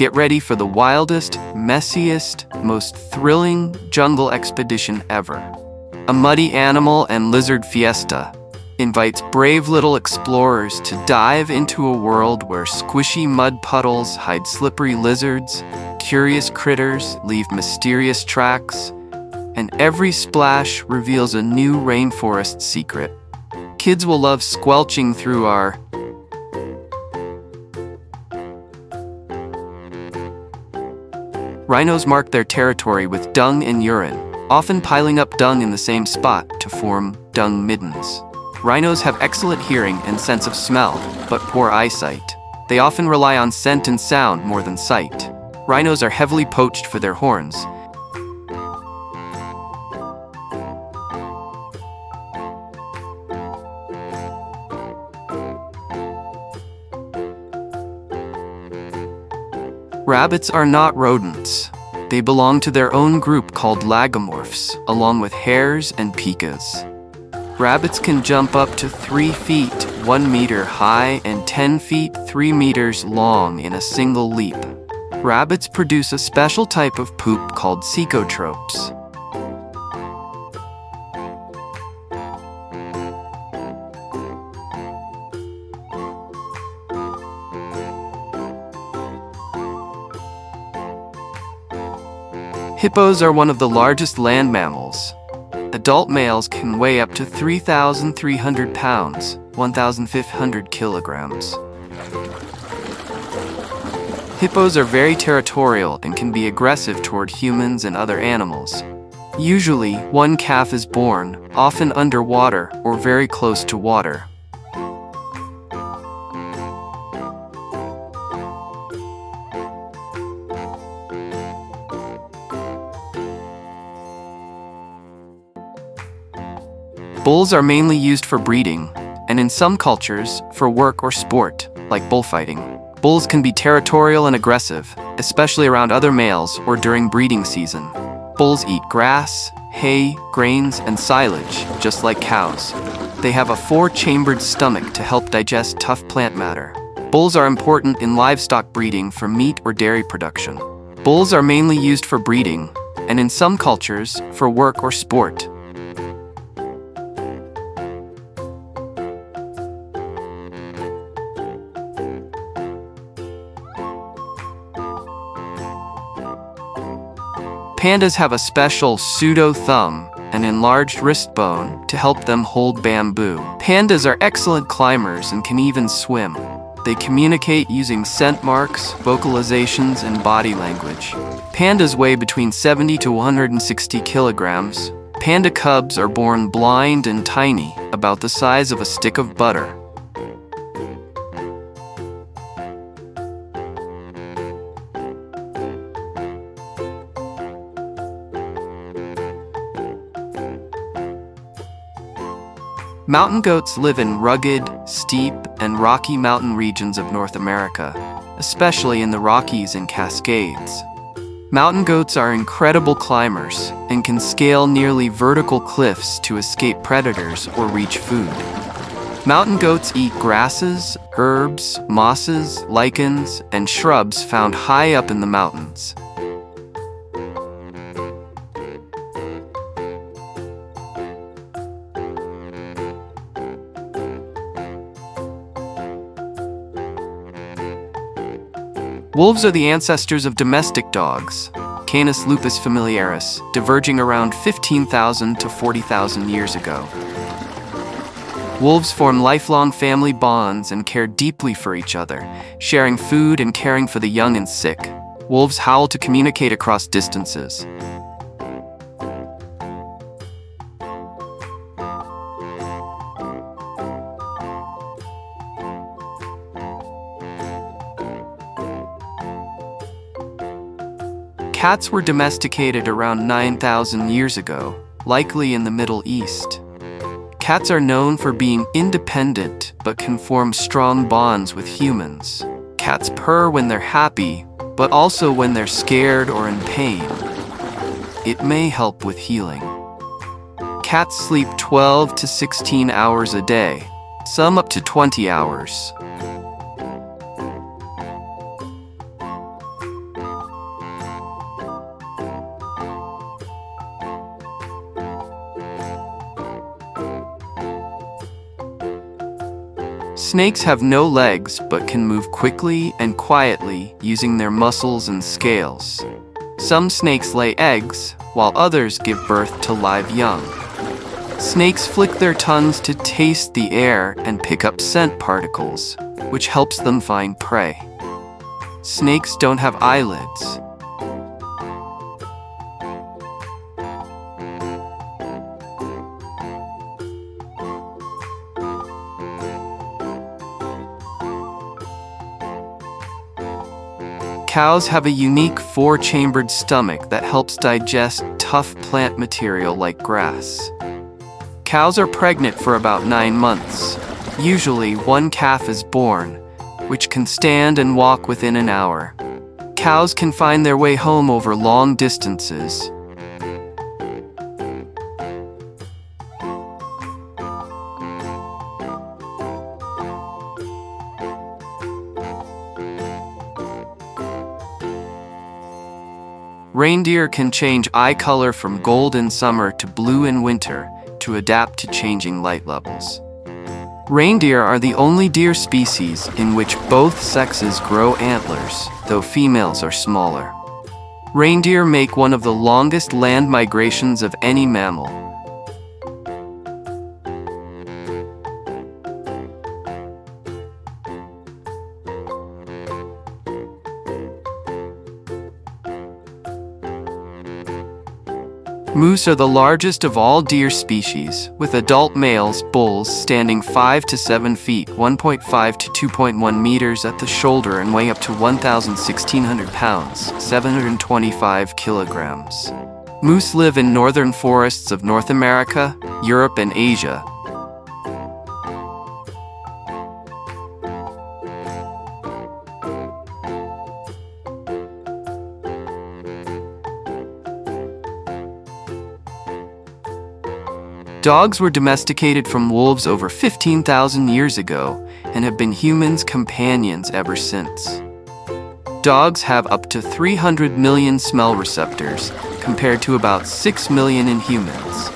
Get ready for the wildest, messiest, most thrilling jungle expedition ever. A muddy animal and lizard fiesta invites brave little explorers to dive into a world where squishy mud puddles hide slippery lizards, curious critters leave mysterious tracks, and every splash reveals a new rainforest secret. Kids will love squelching through our Rhinos mark their territory with dung and urine, often piling up dung in the same spot to form dung middens. Rhinos have excellent hearing and sense of smell, but poor eyesight. They often rely on scent and sound more than sight. Rhinos are heavily poached for their horns. Rabbits are not rodents. They belong to their own group called lagomorphs, along with hares and pikas. Rabbits can jump up to 3 feet, 1 meter high, and 10 feet, 3 meters long in a single leap. Rabbits produce a special type of poop called cecotropes. Hippos are one of the largest land mammals. Adult males can weigh up to 3,300 pounds, 1,500 kilograms. Hippos are very territorial and can be aggressive toward humans and other animals. Usually, one calf is born, often underwater or very close to water. Bulls are mainly used for breeding, and in some cultures, for work or sport, like bullfighting. Bulls can be territorial and aggressive, especially around other males or during breeding season. Bulls eat grass, hay, grains, and silage, just like cows. They have a four-chambered stomach to help digest tough plant matter. Bulls are important in livestock breeding for meat or dairy production. Bulls are mainly used for breeding, and in some cultures, for work or sport, Pandas have a special pseudo thumb, an enlarged wrist bone, to help them hold bamboo. Pandas are excellent climbers and can even swim. They communicate using scent marks, vocalizations, and body language. Pandas weigh between 70 to 160 kilograms. Panda cubs are born blind and tiny, about the size of a stick of butter. Mountain goats live in rugged, steep, and rocky mountain regions of North America, especially in the Rockies and Cascades. Mountain goats are incredible climbers and can scale nearly vertical cliffs to escape predators or reach food. Mountain goats eat grasses, herbs, mosses, lichens, and shrubs found high up in the mountains. Wolves are the ancestors of domestic dogs, Canis lupus familiaris, diverging around 15,000 to 40,000 years ago. Wolves form lifelong family bonds and care deeply for each other, sharing food and caring for the young and sick. Wolves howl to communicate across distances. Cats were domesticated around 9,000 years ago, likely in the Middle East. Cats are known for being independent but can form strong bonds with humans. Cats purr when they're happy, but also when they're scared or in pain. It may help with healing. Cats sleep 12 to 16 hours a day, some up to 20 hours. Snakes have no legs but can move quickly and quietly using their muscles and scales. Some snakes lay eggs, while others give birth to live young. Snakes flick their tongues to taste the air and pick up scent particles, which helps them find prey. Snakes don't have eyelids. Cows have a unique four-chambered stomach that helps digest tough plant material like grass. Cows are pregnant for about nine months. Usually, one calf is born, which can stand and walk within an hour. Cows can find their way home over long distances, Reindeer can change eye color from gold in summer to blue in winter to adapt to changing light levels. Reindeer are the only deer species in which both sexes grow antlers, though females are smaller. Reindeer make one of the longest land migrations of any mammal, Moose are the largest of all deer species, with adult males, bulls, standing 5 to 7 feet, 1.5 to 2.1 meters at the shoulder and weighing up to 1,1600 pounds, 725 kilograms. Moose live in northern forests of North America, Europe, and Asia, Dogs were domesticated from wolves over 15,000 years ago and have been humans' companions ever since. Dogs have up to 300 million smell receptors, compared to about 6 million in humans.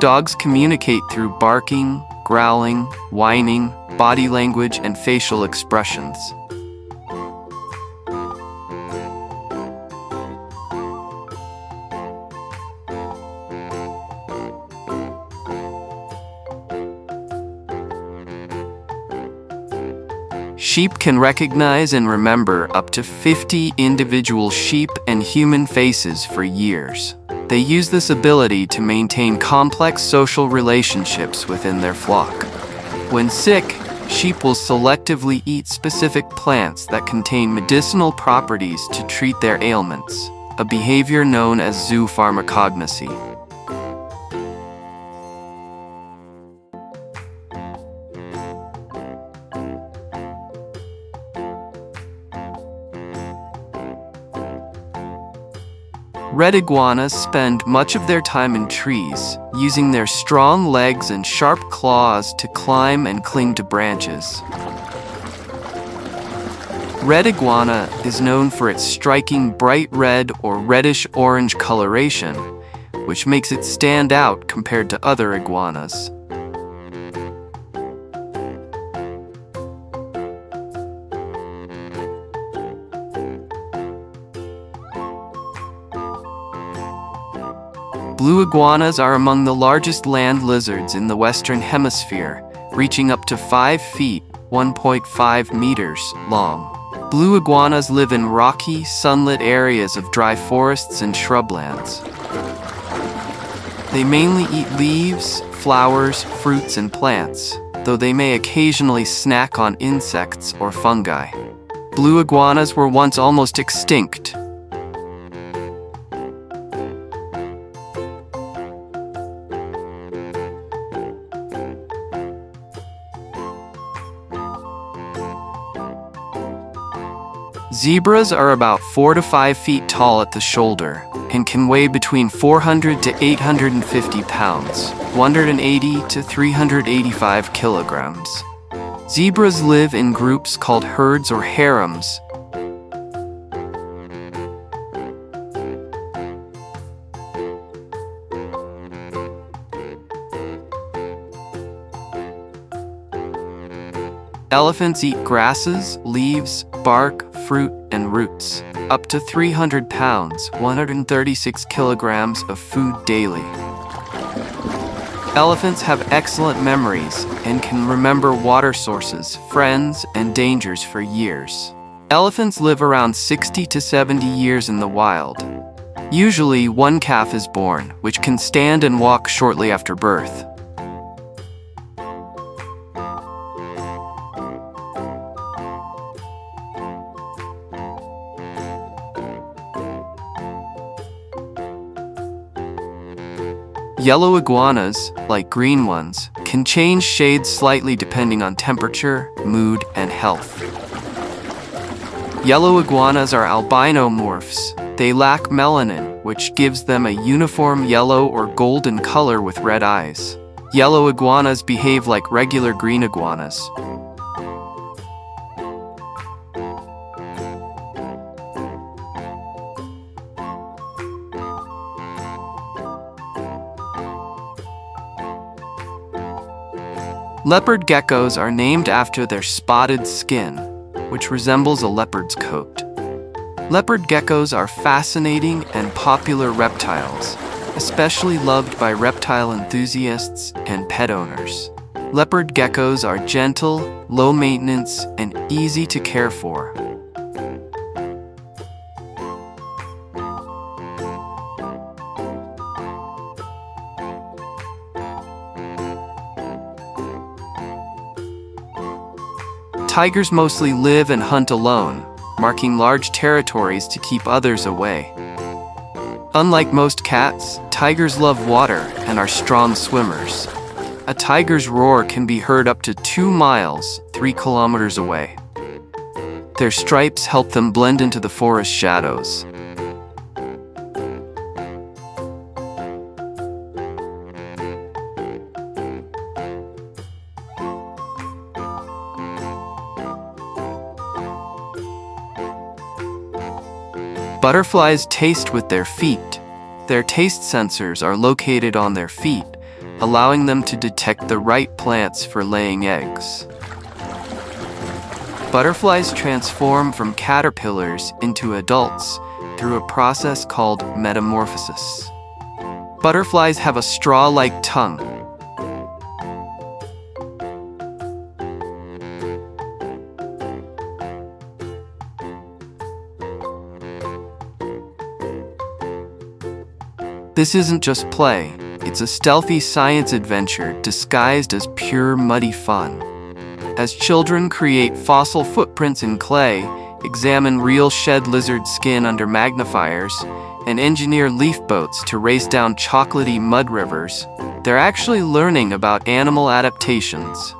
Dogs communicate through barking, growling, whining, body language, and facial expressions. Sheep can recognize and remember up to 50 individual sheep and human faces for years. They use this ability to maintain complex social relationships within their flock. When sick, sheep will selectively eat specific plants that contain medicinal properties to treat their ailments, a behavior known as zoopharmacognosy. Red iguanas spend much of their time in trees, using their strong legs and sharp claws to climb and cling to branches. Red iguana is known for its striking bright red or reddish-orange coloration, which makes it stand out compared to other iguanas. Blue iguanas are among the largest land lizards in the Western Hemisphere, reaching up to 5 feet 1.5 meters long. Blue iguanas live in rocky, sunlit areas of dry forests and shrublands. They mainly eat leaves, flowers, fruits, and plants, though they may occasionally snack on insects or fungi. Blue iguanas were once almost extinct, Zebras are about 4 to 5 feet tall at the shoulder and can weigh between 400 to 850 pounds, 180 to 385 kilograms. Zebras live in groups called herds or harems, Elephants eat grasses, leaves, bark, fruit, and roots. Up to 300 pounds, 136 kilograms of food daily. Elephants have excellent memories and can remember water sources, friends, and dangers for years. Elephants live around 60 to 70 years in the wild. Usually, one calf is born, which can stand and walk shortly after birth. Yellow iguanas, like green ones, can change shades slightly depending on temperature, mood, and health. Yellow iguanas are albinomorphs. They lack melanin, which gives them a uniform yellow or golden color with red eyes. Yellow iguanas behave like regular green iguanas. Leopard geckos are named after their spotted skin, which resembles a leopard's coat. Leopard geckos are fascinating and popular reptiles, especially loved by reptile enthusiasts and pet owners. Leopard geckos are gentle, low maintenance, and easy to care for. Tigers mostly live and hunt alone, marking large territories to keep others away. Unlike most cats, tigers love water and are strong swimmers. A tiger's roar can be heard up to 2 miles, 3 kilometers away. Their stripes help them blend into the forest shadows. Butterflies taste with their feet. Their taste sensors are located on their feet, allowing them to detect the right plants for laying eggs. Butterflies transform from caterpillars into adults through a process called metamorphosis. Butterflies have a straw-like tongue, This isn't just play, it's a stealthy science adventure disguised as pure muddy fun. As children create fossil footprints in clay, examine real shed lizard skin under magnifiers, and engineer leaf boats to race down chocolatey mud rivers, they're actually learning about animal adaptations.